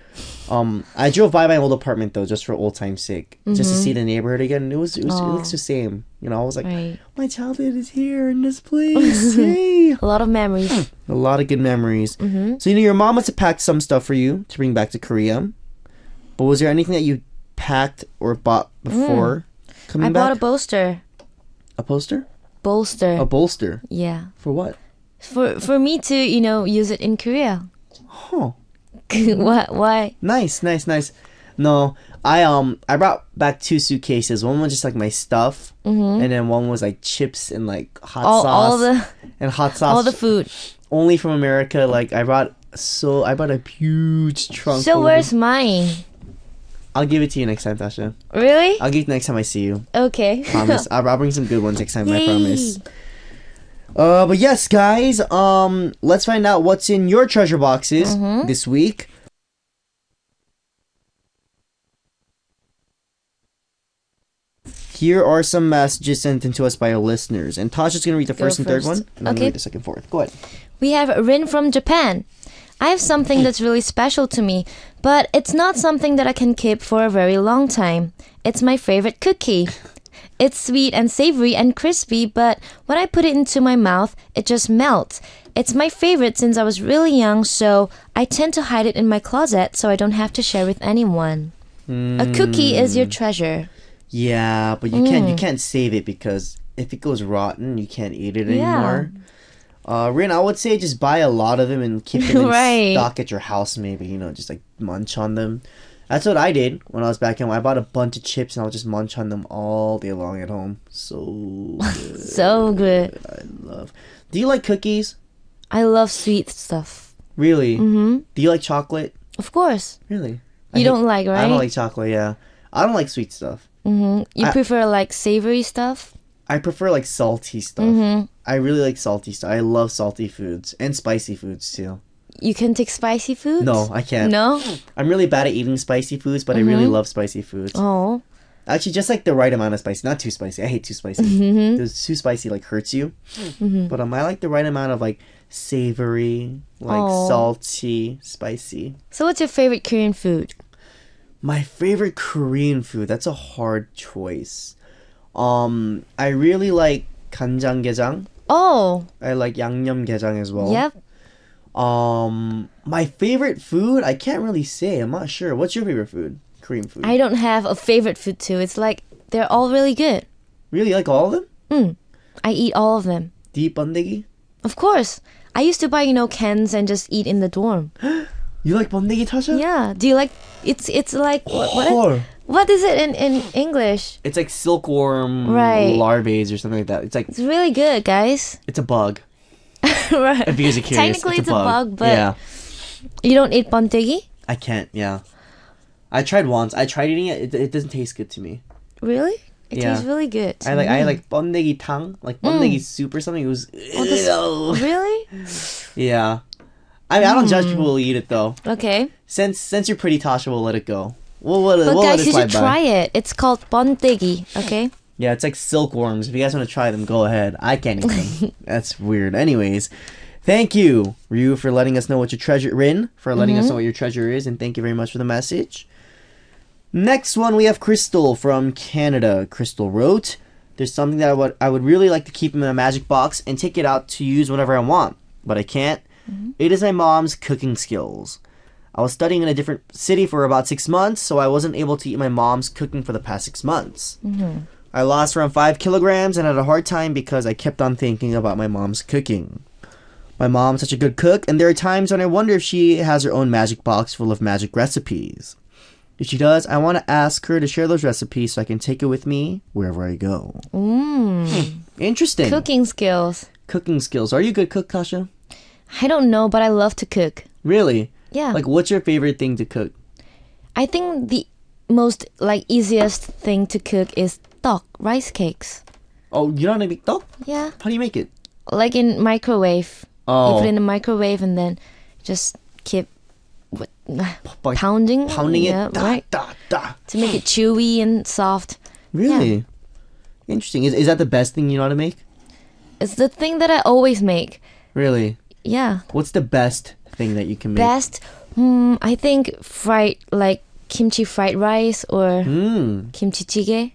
Um, I drove by my old apartment though, just for old time's sake, just to see the neighborhood again. It was, it was, it Mm-hmm. Looks the same. You know, I was like, Right. my childhood is here in this place. A lot of memories. A lot of good memories. Mm-hmm. So you know, your mom must have packed some stuff for you to bring back to Korea. But was there anything that you packed or bought before coming back? I bought a bolster. a poster, Bolster. a bolster. yeah. For what? For for me to, you know, use it in Korea. Huh. what why? Nice, nice, nice. No, I um I brought back two suitcases. One was just like my stuff, and then one was like chips and like hot Mm-hmm. All sauce all the and hot sauce. all the food. only from America. Like I brought so I brought a huge trunk. So where's mine? I'll give it to you next time, Tasha. Really? I'll give it next time I see you. Okay. Promise. I'll, I'll bring some good ones next time. I promise. Uh, but yes, guys. Um, let's find out what's in your treasure boxes Mm-hmm. this week. Here are some messages sent in to us by our listeners, and Tasha's gonna read the Go first and third one, and I'm gonna read the second, fourth. Go ahead. We have Rin from Japan. I have something that's really special to me, but it's not something that I can keep for a very long time. It's my favorite cookie. It's sweet and savory and crispy, but when I put it into my mouth, it just melts. It's my favorite since I was really young, so I tend to hide it in my closet so I don't have to share with anyone. A cookie is your treasure. Yeah, but you can't you Mm. can't save it because if it goes rotten, you can't eat it Yeah. anymore. Uh, Rin, I would say just buy a lot of them and keep them in Right. stock at your house. Maybe you know, just like munch on them. That's what I did when I was back home. I bought a bunch of chips and I would just munch on them all day long at home. So good. So good. I love. Do you like cookies? I love sweet stuff. Really? hmm Do you like chocolate? Of course. Really? I You hate- don't like, right? I don't like chocolate. Yeah, I don't like sweet stuff. hmm You I- prefer like savory stuff? I prefer like salty stuff. hmm I really like salty stuff. I love salty foods and spicy foods too. You can take spicy food? No, I can't. No? I'm really bad at eating spicy foods, but mm-hmm. I really mm-hmm. love spicy foods. Oh. Actually, just like the right amount of spicy, not too spicy. I hate too spicy. Mm-hmm. too spicy like hurts you. Mm-hmm. But um, I like the right amount of like savory, like oh. salty, spicy. So, what's your favorite Korean food? My favorite Korean food. That's a hard choice. Um, I really like ganjang gejang. Oh. I like yangnyeom gejang as well. Yep. Um, my favorite food, I can't really say. I'm not sure. What's your favorite food? Korean food. I don't have a favorite food too. It's like they're all really good. really like all of them. Mm. I eat all of them. Do you eat bandegi? Of course. I used to buy, you know, cans and just eat in the dorm. You like bandegi, Tasha? Yeah. Do you like it's it's like what what, what is it in in English? It's like silkworm Right. larvae or something like that. It's like It's really good, guys. it's a bug. right. If you're curious, Technically it's, it's a bug, but yeah, you don't eat bantegi? I can't. Yeah, I tried once. I tried eating it. It, it doesn't taste good to me. Really? It Yeah. tastes really good. I like I like bandegi tang, like bandegi soup or something. It was Mm. This- Really? yeah. I mean, I don't judge Mm. people who eat it though. Okay. Since since you're pretty, Tasha, we'll let it go. We'll, we'll, But we'll guys, it you should by. try it. It's called bantegi, okay? Yeah, it's like silkworms. If you guys want to try them, go ahead. I can't eat them. That's weird. Anyways, thank you, Ryu, for letting us know what your treasure Rin for letting us mm-hmm. know what your treasure is, and thank you very much for the message. Next one we have Crystal from Canada. Crystal wrote, "There's something that I would I would really like to keep in a magic box and take it out to use whenever I want, but I can't. Mm-hmm. It is my mom's cooking skills." I was studying in a different city for about six months, so I wasn't able to eat my mom's cooking for the past six months. Mm-hmm. I lost around five kilograms and had a hard time because I kept on thinking about my mom's cooking. My mom's such a good cook, and there are times when I wonder if she has her own magic box full of magic recipes. If she does, I want to ask her to share those recipes so I can take it with me wherever I go. Mmm. Interesting. Cooking skills. Cooking skills. Are you a good cook, Tasha? I don't know, but I love to cook. Really? Yeah. Like, what's your favorite thing to cook? I think the most like easiest thing to cook is tteok, rice cakes. Oh, you know how to make tteok? Yeah. How do you make it? Like in microwave. You Oh, put it in the microwave and then just keep what, by pounding pounding it. yeah, Da, right da, da. to make it chewy and soft. Really? Interesting. Is, is that the best thing you know how to make? It's the thing that I always make. Really? Yeah. What's the best thing that you can make? Best, hmm, I think fried like kimchi fried rice or Mmm. kimchi jjigae.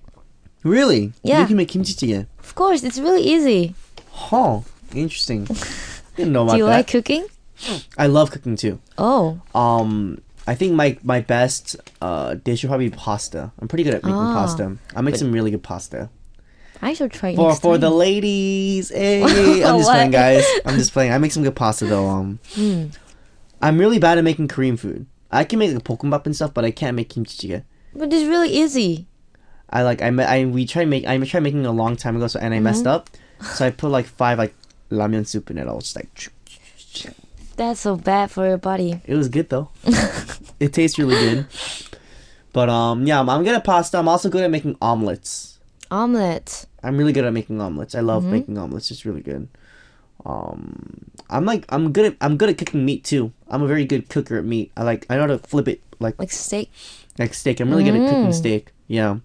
Really? Yeah. You can make kimchi jjigae. Of course, it's really easy. Huh. Interesting. Didn't know about Do you that. like cooking? I love cooking too. Oh, Um, I think my my best uh dish would probably be pasta. I'm pretty good at making Ah. pasta. I make some really good pasta. I should try For next for the time. ladies, hey, I'm just What? playing, guys. I'm just playing. I make some good pasta though. Um, Hmm. I'm really bad at making Korean food. I can make like bokkeumbap and stuff, but I can't make kimchi jjigae. But it's really easy. I like I, ma- I we tried make I tried making a long time ago, so and I messed Mm-hmm. up. So I put like five like ramen soup in it. I was just like, That's so bad for your body. it was good though. it tastes really good. But um yeah, I'm, I'm good at pasta. I'm also good at making omelets. Omelette. I'm really good at making omelets. I love Mm-hmm. making omelets. It's really good. Um, I'm like I'm good at I'm good at cooking meat too. I'm a very good cooker at meat. I like I know how to flip it like Like steak. like steak. I'm really good at cooking Mm. steak. Yeah.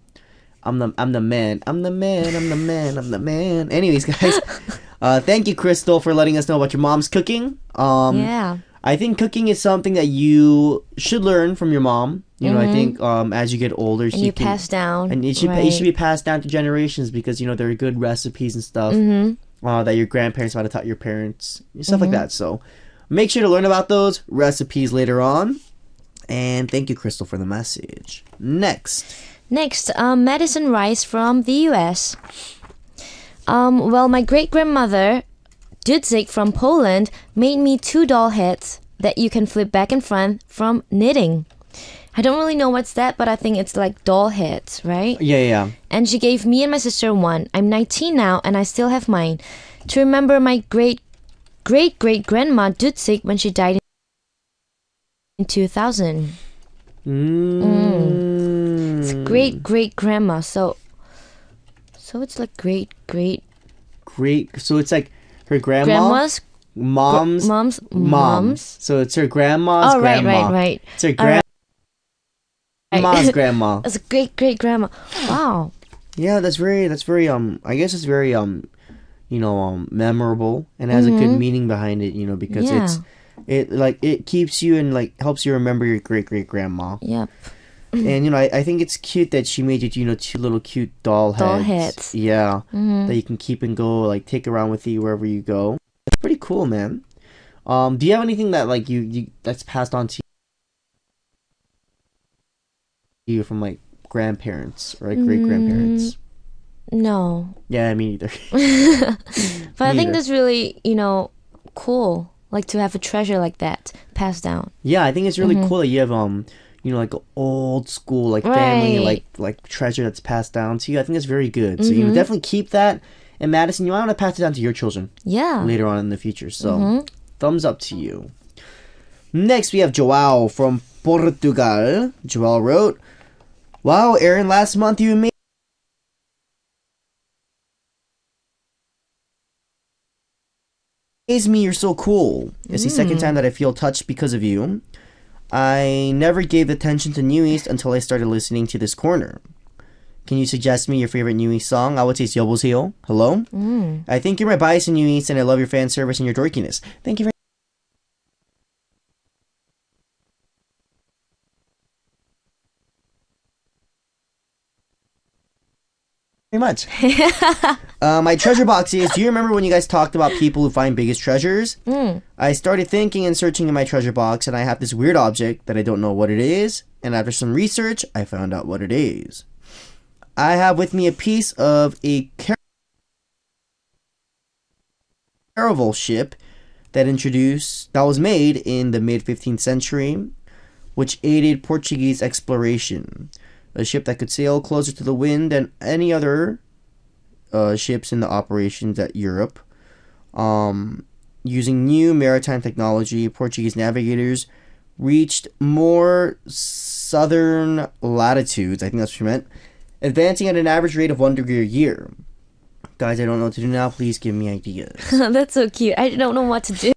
I'm the I'm the man. I'm the man. I'm the man. I'm the man. Anyways, guys, uh, thank you, Crystal, for letting us know about your mom's cooking. Um, yeah. I think cooking is something that you should learn from your mom. You know, I think um, as you get older, Mm-hmm. she you can, pass down. and it should right. it should be passed down to generations because you know there are good recipes and stuff Mm-hmm. uh, that your grandparents might have taught your parents, stuff like that. So make sure to learn about those recipes later on. And thank you, Crystal, for the message. Next, Next, um, Madison Rice from the U.S. Um, well, my great grandmother, Dudzik from Poland, made me two doll heads that you can flip back and front from knitting. I don't really know what's that, but I think it's like doll heads, right? yeah, yeah, And she gave me and my sister one. I'm 19 now, and I still have mine to remember my great great great grandma Dudzik when she died in 2000. mm. It's great great grandma. So so it's like great great great. So it's like her grandma, grandma's mom's, mom's mom. mom's. So it's her grandma's Oh right grandma. right right. It's her All right. grandma's grandma. It's a great great grandma. Wow. Yeah, that's very that's very um I guess it's very um you know um memorable and has a good meaning behind it, you know, because Mm-hmm. Yeah. it's it like it keeps you and like helps you remember your great great grandma. Yep. And you know, I, I think it's cute that she made you you know two little cute doll heads. Doll heads. Yeah. Mm-hmm. That you can keep and go like take around with you wherever you go. It's pretty cool, man. Um do you have anything that like you, you that's passed on to you from like grandparents or like great grandparents? No. Yeah, me either. But I think Neither. that's really, you know, cool. Like to have a treasure like that passed down. Yeah, I think it's really cool that you have um, you know, like old school like family. Right. like like treasure that's passed down to you. I think that's very good. So you Mm-hmm. know, definitely keep that. And Madison, you might want to pass it down to your children Yeah. later on in the future. So Mm-hmm. thumbs up to you. Next, we have Joao from Portugal. Joao wrote, "Wow, Aron, last month you made." Amaze me, you're so cool. It's the second time that I feel touched because of you. I never gave attention to NU'EST until I started listening to this corner. Can you suggest me your favorite NU'EST song? I would say Yeoboseyo. Hello? Mm. I think you're my bias in NU'EST and I love your fan service and your dorkiness. Thank you very very much. uh, my treasure box is do you remember when you guys talked about people who find biggest treasures? I started thinking and searching in my treasure box, and I have this weird object that I don't know what it is. And after some research, I found out what it is. I have with me a piece of a car- caravel ship that introduced that was made in the mid 15th century, which aided Portuguese exploration. A ship that could sail closer to the wind than any other uh, ships in the operations at Europe. Um, using new maritime technology, Portuguese navigators reached more southern latitudes. I think that's what you meant. Advancing at an average rate of one degree a year. Guys, I don't know what to do now. Please give me ideas. That's so cute. I don't know what to do.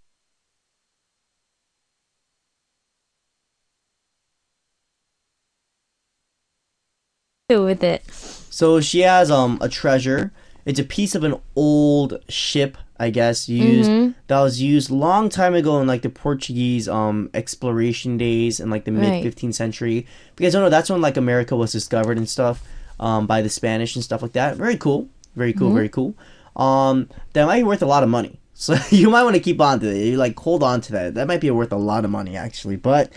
with it. So she has um a treasure. It's a piece of an old ship, I guess, used Mm-hmm. that was used long time ago in like the Portuguese um exploration days in like the mid Right. 15th century. Because I don't know, that's when like America was discovered and stuff um by the Spanish and stuff like that. Very cool. Very Mm-hmm. cool, very cool. Um that might be worth a lot of money. So you might want to keep on to it. You like hold on to that. That might be worth a lot of money actually. But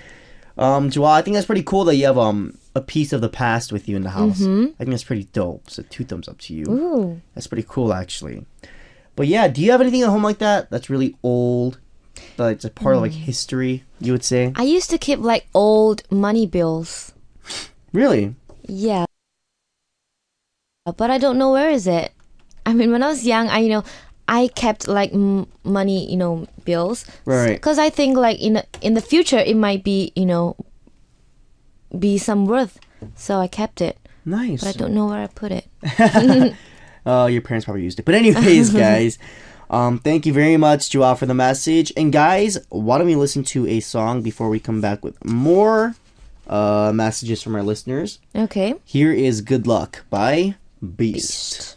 um Joelle, I think that's pretty cool that you have um a piece of the past with you in the house. I think that's pretty dope. So two thumbs up to you. Mm-hmm. Ooh. That's pretty cool, actually. But yeah, do you have anything at home like that that's really old? But it's a part of like Mm. history, you would say? I used to keep like old money bills. Really? Yeah. But I don't know where is it. I mean, when I was young, I you know, I kept like m- money, you know, bills. Right. Because I think like in in the future it might be, you know, be some worth. So I kept it, Nice. but I don't know where I put it. Uh, your parents probably used it. But anyways, guys, um, thank you very much, Joao, for the message. And guys, why don't we listen to a song before we come back with more uh messages from our listeners? Okay. Here is "Good Luck" by Beast.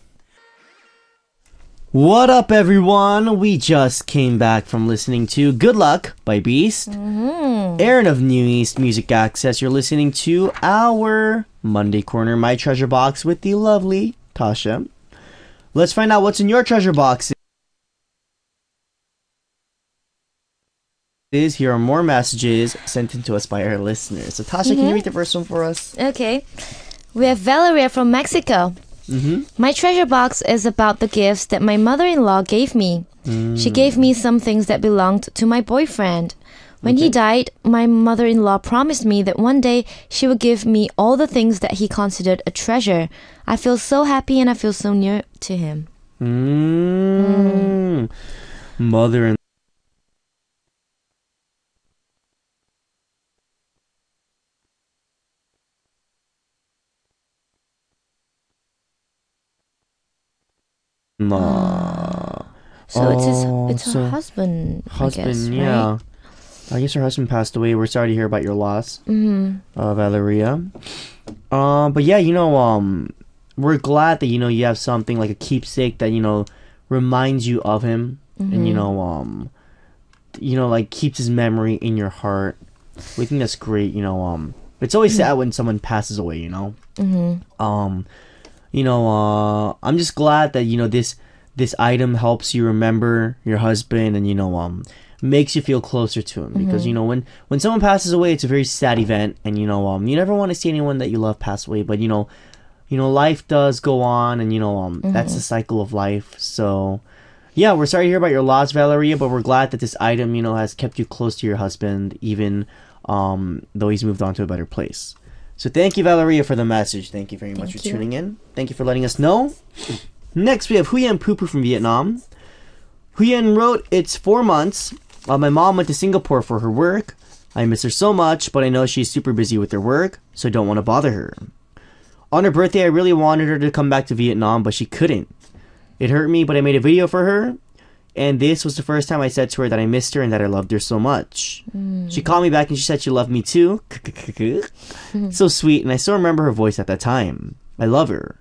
What up, everyone? We just came back from listening to Good Luck by Beast. Mm-hmm. Aron of NU'EST Music Access. You're listening to our Monday Corner, My Treasure Box with the lovely Tasha. Let's find out what's in your treasure box. Is here are more messages sent in to us by our listeners. So, Tasha, can you mm-hmm. read the first one for us? Okay. We have Valeria from Mexico. Mm-hmm. My treasure box is about the gifts that my mother in law gave me. Mm. She gave me some things that belonged to my boyfriend. When he died, my mother in law promised me that one day she would give me all the things that he considered a treasure. I feel so happy and I feel so near to him. Mm. mm. Mother and So it's Oh, his, it's her so- husband. husband, I guess, yeah. Right? I guess her husband passed away. We're sorry to hear about your loss, mm-hmm. uh, Valeria. Um, but yeah, you know, um, we're glad that you know you have something like a keepsake that you know reminds you of him, and you know, um, you know, like keeps his memory in your heart. We think that's great. You know, um, it's always sad when someone passes away. You know, mm-hmm. um, you know, uh, I'm just glad that you know this this item helps you remember your husband and you know um makes you feel closer to him. Because you know when when someone passes away it's a very sad event and you know um you never want to see anyone that you love pass away. But you know you know life does go on and you know um that's the cycle of life. So yeah we're sorry to hear about your loss valeria but we're glad that this item you know has kept you close to your husband even um though he's moved on to a better place so thank you valeria for the message thank you very much for you. tuning in thank you for letting us know Next, we have Huyen Pupu from Vietnam. Huyen wrote, It's four months. Uh, my mom went to Singapore for her work. I miss her so much, but I know she's super busy with her work, so I don't want to bother her. On her birthday, I really wanted her to come back to Vietnam, but she couldn't. It hurt me, but I made a video for her, and this was the first time I said to her that I missed her and that I loved her so much. She called me back and she said she loved me too. so sweet, and I still remember her voice at that time. I love her.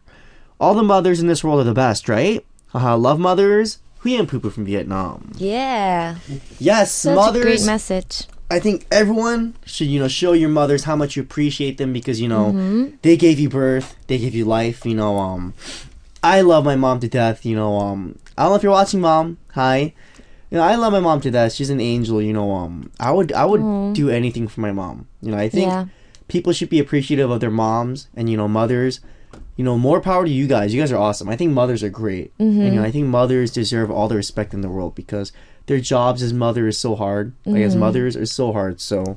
All the mothers in this world are the best, right? Haha, love mothers. Huyen Pupu from Vietnam. Yeah. Yes, Such mothers. a great message. I think everyone should, you know, show your mothers how much you appreciate them because, you know, Mm-hmm. they gave you birth, they gave you life, you know, um I love my mom to death, you know, um I don't know if you're watching mom. Hi. You know, I love my mom to death. She's an angel, you know, um I would I would do anything for my mom. You know, I think Yeah. people should be appreciative of their moms and you know, mothers. You know, more power to you guys. You guys are awesome. I think mothers are great. And, you know, I think mothers deserve all the respect in the world because their jobs as mother is so hard. Like as mothers are so hard. So,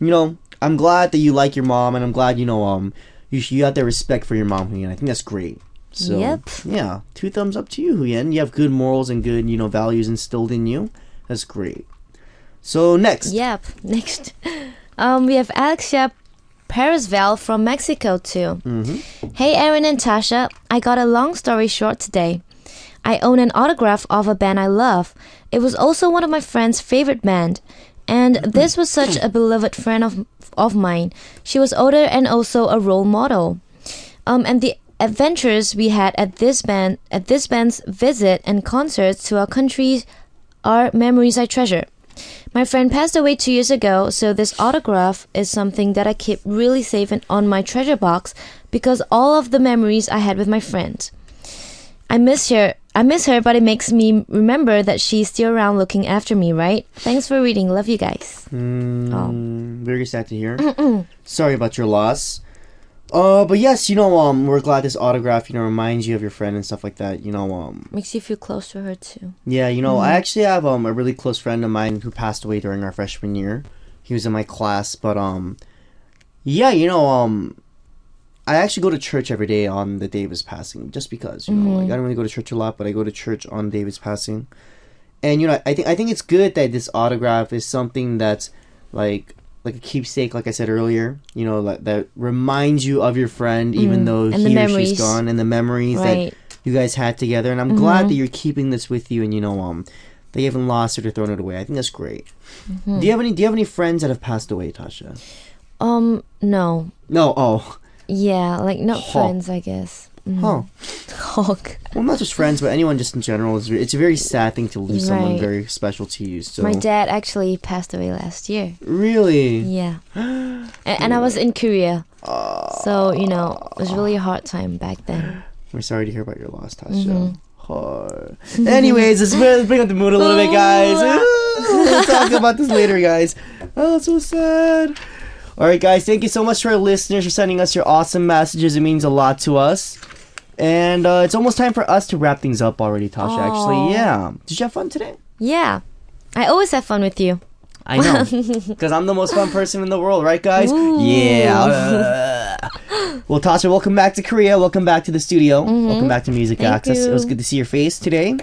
you know, I'm glad that you like your mom, and I'm glad you know um you you got that respect for your mom, Huyen. I think that's great. So Yep. yeah, two thumbs up to you, Huyen. You have good morals and good you know values instilled in you. That's great. So next, Yep. Next, um, we have Alexia Peresval from Mexico too. Hey, Aron and Tasha. I got a long story short today. I own an autograph of a band I love. It was also one of my friend's favorite band. And this was such a beloved friend of of mine. She was older and also a role model. Um, and the adventures we had at this band at this band's visit and concerts to our country are memories I treasure. My friend passed away two years ago, so this autograph is something that I keep really safe and on my treasure box because all of the memories I had with my friend. I miss her. I miss her, but it makes me remember that she's still around looking after me, right? Thanks for reading. Love you guys. Mm, very sad to hear. Sorry about your loss. Uh, but yes, you know, um, we're glad this autograph, you know, reminds you of your friend and stuff like that. You know, um, Makes you feel close to her too. Yeah, you know, I actually have um a really close friend of mine who passed away during our freshman year. He was in my class, but um yeah, you know, um I actually go to church every day on the day of his passing just because, you know, like I don't really go to church a lot, but I go to church on David's passing. And you know, I think I think it's good that this autograph is something that's like like a keepsake, like I said earlier. You know, like, that reminds you of your friend, even though And he or memories. she's gone, and the memories Right. that you guys had together. And I'm glad that you're keeping this with you, and you know, um, that you haven't lost it or thrown it away. I think that's great. Do you have any? Do you have any friends that have passed away, Tasha? Um, no. No. Oh, Yeah, like not friends, I guess. Mm-hmm. Huh. Hawk. Well, not just friends, but anyone just in general. It's, it's a very sad thing to lose someone Right. very special to you. So My dad actually passed away last year. really, Yeah. and, and I was in Korea. So, you know, it was really a hard time back then. we're sorry to hear about your loss, Tasha. Mm-hmm. Hard. Anyways, let's, let's bring up the mood a little bit, guys. we'll talk about this later, guys. Oh, so sad. All right, guys. Thank you so much to our listeners for sending us your awesome messages. It means a lot to us. And uh, it's almost time for us to wrap things up already, Tasha. Aw. Actually, yeah. Did you have fun today? Yeah. I always have fun with you. I know, because I'm the most fun person in the world, right, guys? Yeah. well, Tasha, welcome back to Korea. Welcome back to the studio. Welcome back to Music Mm-hmm. Thank Access. It was good to see your face today.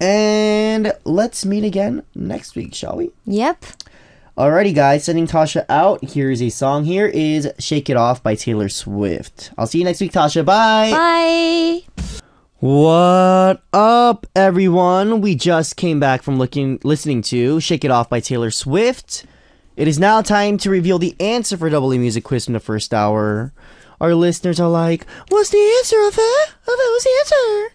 and let's meet again next week, shall we? Yep. Alrighty, guys, sending Tasha out. Here's a song. Here is "Shake It Off" by Taylor Swift. I'll see you next week, Tasha. Bye. Bye. What up, everyone? We just came back from looking, listening to "Shake It Off" by Taylor Swift. It is now time to reveal the answer for Double A Music Quiz from the first hour. Our listeners are like, "What's the answer of it? Of it? What's the answer?"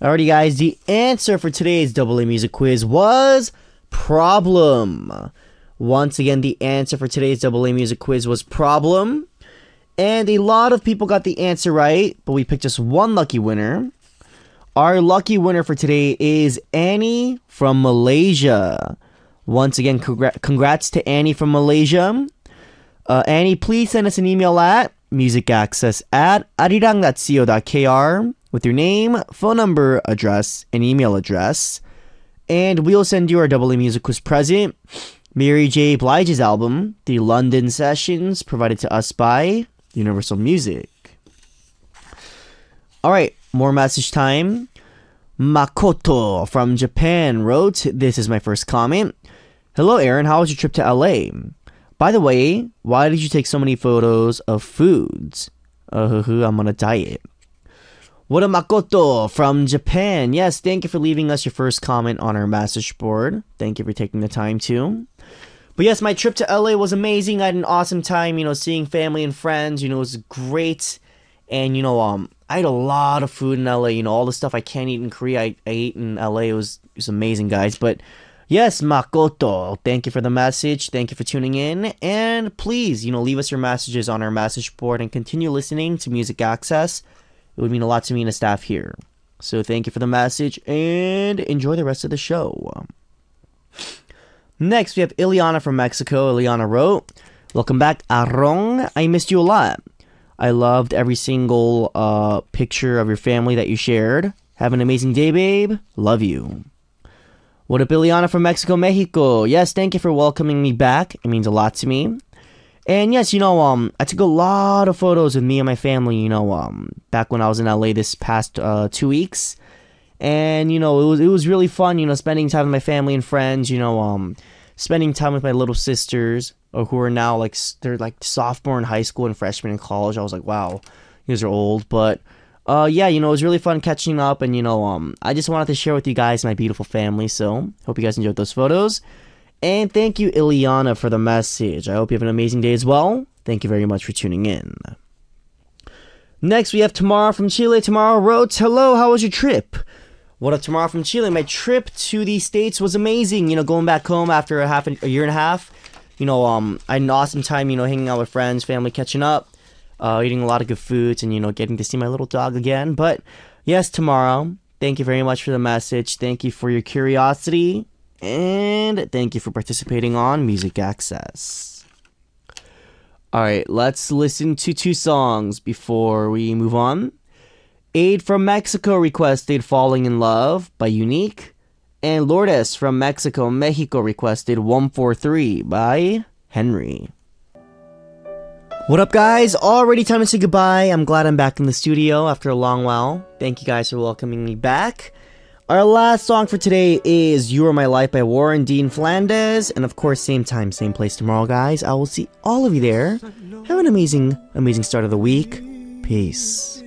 Alrighty, guys. The answer for today's Double A Music Quiz was problem. Once again, the answer for today's Double A Music Quiz was problem. And a lot of people got the answer right, but we picked just one lucky winner. Our lucky winner for today is Annie from Malaysia. Once again, congra- congrats to Annie from Malaysia. Uh, Annie, please send us an email at musicaccess at arirang.co.kr with your name, phone number, address, and email address. And we'll send you our Double A Music Quiz present. Mary J. Blige's album, The London Sessions, provided to us by Universal Music. All right, more message time. Makoto from Japan wrote, This is my first comment. Hello, Aron. How was your trip to LA? By the way, why did you take so many photos of foods? Uh, I'm on a diet. What a Makoto from Japan. Yes, thank you for leaving us your first comment on our message board. Thank you for taking the time to. But yes, my trip to LA was amazing. I had an awesome time, you know, seeing family and friends. You know, it was great. And, you know, um, I had a lot of food in LA. You know, all the stuff I can't eat in Korea, I, I ate in LA. It was, it was amazing, guys. But yes, Makoto, thank you for the message. Thank you for tuning in. And please, you know, leave us your messages on our message board and continue listening to Music Access. It would mean a lot to me and the staff here. So thank you for the message and enjoy the rest of the show. Next, we have Ileana from Mexico. Ileana wrote, Welcome back, Arong. I missed you a lot. I loved every single uh, picture of your family that you shared. Have an amazing day, babe. Love you. What up, Ileana from Mexico, Mexico? Yes, thank you for welcoming me back. It means a lot to me. And yes, you know, um, I took a lot of photos with me and my family, you know, um, back when I was in LA this past uh, two weeks. And, you know, it was it was really fun, you know, spending time with my family and friends, you know, um, spending time with my little sisters, uh, who are now like they're like sophomore in high school and freshman in college. I was like, wow, you guys are old, but uh, yeah, you know, it was really fun catching up, and you know, um, I just wanted to share with you guys my beautiful family. So hope you guys enjoyed those photos, and thank you, Ileana, for the message. I hope you have an amazing day as well. Thank you very much for tuning in. Next, we have Tamara from Chile. Tamara wrote, Hello, how was your trip? What up, Tamara from Chile? My trip to the States was amazing. You know, going back home after a half a year and a half. You know, um, I had an awesome time, you know, hanging out with friends, family, catching up, uh, eating a lot of good foods, and, you know, getting to see my little dog again. But yes, Tamara. thank you very much for the message. Thank you for your curiosity. And thank you for participating on Music Access. All right, let's listen to two songs before we move on. Aid from Mexico requested Falling in Love by UNIQ. And Lourdes from Mexico, Mexico requested 143 by Henry. What up, guys? Already time to say goodbye. I'm glad I'm back in the studio after a long while. Thank you guys for welcoming me back. Our last song for today is You Are My Life by Warren Dean Flandez. And of course, same time, same place tomorrow, guys. I will see all of you there. Have an amazing, amazing start of the week. Peace.